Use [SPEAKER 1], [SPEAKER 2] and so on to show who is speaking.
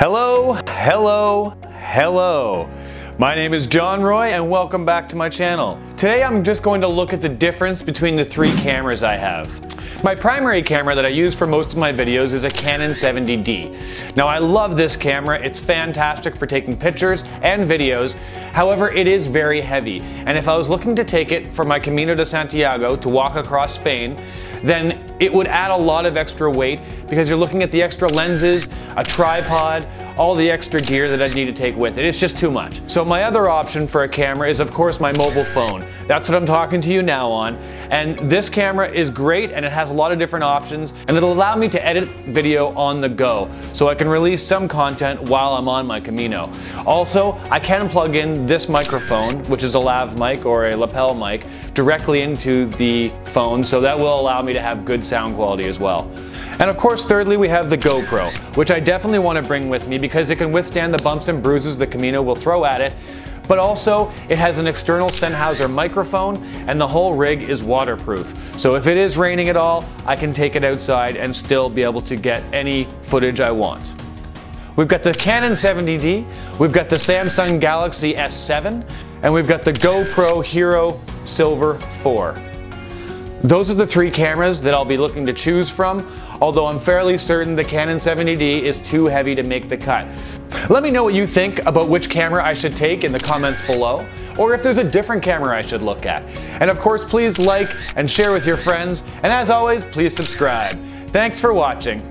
[SPEAKER 1] Hello, hello, hello. My name is John Roy and welcome back to my channel. Today I'm just going to look at the difference between the three cameras I have. My primary camera that I use for most of my videos is a Canon 70D. Now I love this camera, it's fantastic for taking pictures and videos, however it is very heavy and if I was looking to take it for my Camino de Santiago to walk across Spain, then it would add a lot of extra weight because you're looking at the extra lenses, a tripod, all the extra gear that I'd need to take with it. It's just too much. So my other option for a camera is of course my mobile phone. That's what I'm talking to you now on. And this camera is great and it has a lot of different options and it'll allow me to edit video on the go so I can release some content while I'm on my Camino. Also, I can plug in this microphone, which is a lav mic or a lapel mic, directly into the phone so that will allow me to have good sound quality as well. And of course, thirdly, we have the GoPro, which I definitely want to bring with me because it can withstand the bumps and bruises the Camino will throw at it, but also it has an external Sennheiser microphone and the whole rig is waterproof. So if it is raining at all, I can take it outside and still be able to get any footage I want. We've got the Canon 70D, we've got the Samsung Galaxy S7, and we've got the GoPro Hero Silver 4. Those are the three cameras that I'll be looking to choose from, although I'm fairly certain the Canon 70D is too heavy to make the cut. Let me know what you think about which camera I should take in the comments below, or if there's a different camera I should look at. And of course, please like and share with your friends, and as always, please subscribe. Thanks for watching.